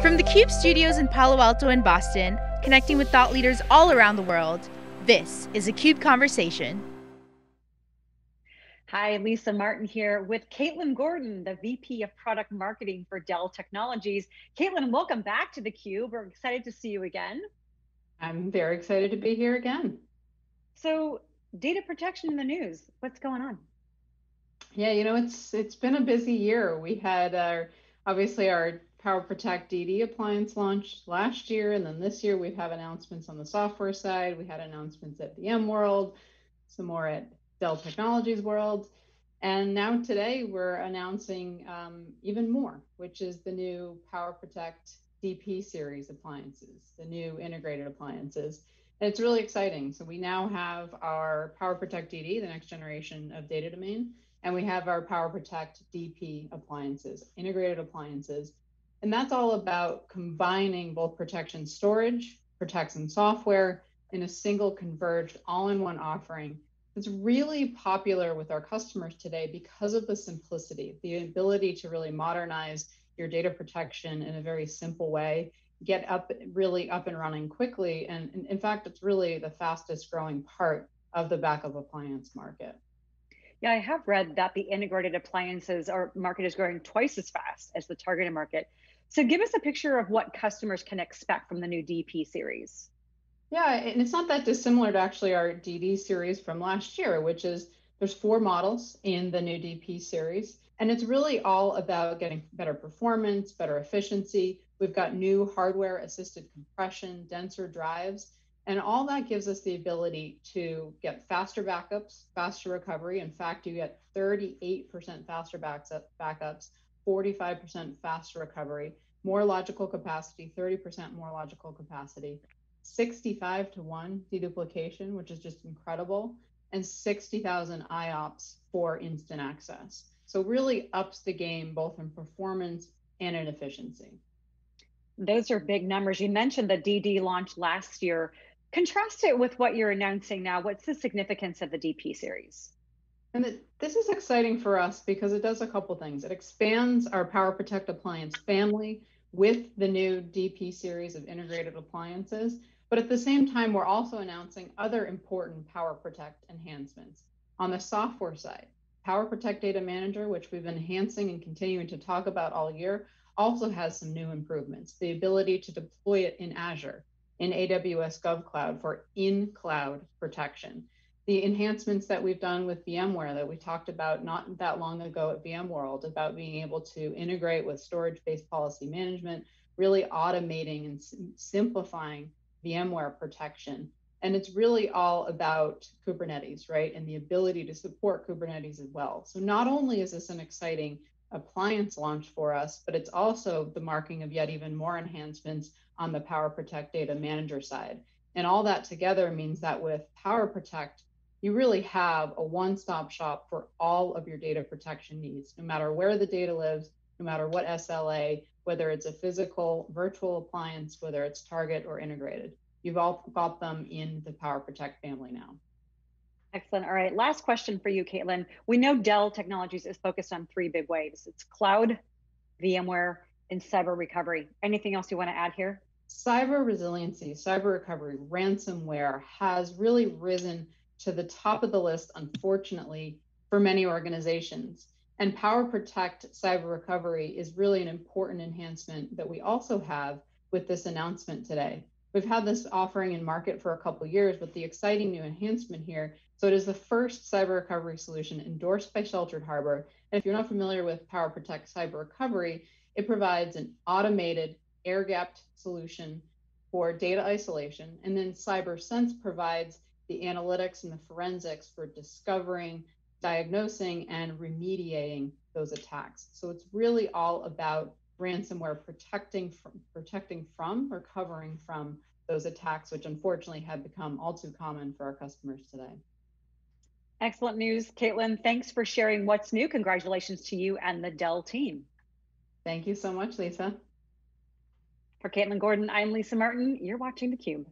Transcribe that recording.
From the Cube studios in Palo Alto and Boston, connecting with thought leaders all around the world, this is a Cube Conversation. Hi, Lisa Martin here with Caitlin Gordon, the VP of Product Marketing for Dell Technologies. Caitlin, welcome back to the Cube. We're excited to see you again. I'm very excited to be here again. So data protection in the news, what's going on? Yeah, you know, it's it's been a busy year. We had our obviously our PowerProtect DD appliance launched last year, and then this year we have announcements on the software side. We had announcements at VMworld, some more at Dell Technologies World, and now today we're announcing um, even more, which is the new PowerProtect DP series appliances, the new integrated appliances. And it's really exciting. So we now have our PowerProtect DD, the next generation of Data Domain, and we have our PowerProtect DP appliances, integrated appliances and that's all about combining both protection storage, protection software in a single converged all-in-one offering. It's really popular with our customers today because of the simplicity, the ability to really modernize your data protection in a very simple way, get up really up and running quickly. And in fact, it's really the fastest growing part of the backup appliance market. Yeah, I have read that the integrated appliances are market is growing twice as fast as the targeted market. So give us a picture of what customers can expect from the new DP series. Yeah, and it's not that dissimilar to actually our DD series from last year, which is there's four models in the new DP series. And it's really all about getting better performance, better efficiency. We've got new hardware assisted compression, denser drives, and all that gives us the ability to get faster backups, faster recovery. In fact, you get 38% faster backups 45% faster recovery, more logical capacity, 30% more logical capacity, 65 to 1 deduplication, which is just incredible, and 60,000 IOPS for instant access. So really ups the game both in performance and in efficiency. Those are big numbers. You mentioned the DD launch last year. Contrast it with what you're announcing now. What's the significance of the DP series? And it, this is exciting for us because it does a couple things. It expands our PowerProtect appliance family with the new DP series of integrated appliances. But at the same time, we're also announcing other important PowerProtect enhancements. On the software side, PowerProtect Data Manager, which we've been enhancing and continuing to talk about all year, also has some new improvements. The ability to deploy it in Azure, in AWS GovCloud for in-cloud protection the enhancements that we've done with VMware that we talked about not that long ago at VMworld about being able to integrate with storage-based policy management, really automating and simplifying VMware protection. And it's really all about Kubernetes, right? And the ability to support Kubernetes as well. So not only is this an exciting appliance launch for us, but it's also the marking of yet even more enhancements on the PowerProtect Data Manager side. And all that together means that with PowerProtect, you really have a one-stop shop for all of your data protection needs, no matter where the data lives, no matter what SLA, whether it's a physical, virtual appliance, whether it's target or integrated. You've all got them in the PowerProtect family now. Excellent. All right, last question for you, Caitlin. We know Dell Technologies is focused on three big waves. It's cloud, VMware, and cyber recovery. Anything else you want to add here? Cyber resiliency, cyber recovery, ransomware has really risen to the top of the list, unfortunately, for many organizations. And PowerProtect Cyber Recovery is really an important enhancement that we also have with this announcement today. We've had this offering in market for a couple years, but the exciting new enhancement here. So it is the first cyber recovery solution endorsed by Sheltered Harbor. And if you're not familiar with PowerProtect Cyber Recovery, it provides an automated air-gapped solution for data isolation. And then CyberSense provides the analytics and the forensics for discovering, diagnosing, and remediating those attacks. So it's really all about ransomware protecting from protecting from recovering from those attacks, which unfortunately have become all too common for our customers today. Excellent news, Caitlin. Thanks for sharing what's new. Congratulations to you and the Dell team. Thank you so much, Lisa. For Caitlin Gordon, I'm Lisa Martin. You're watching theCUBE.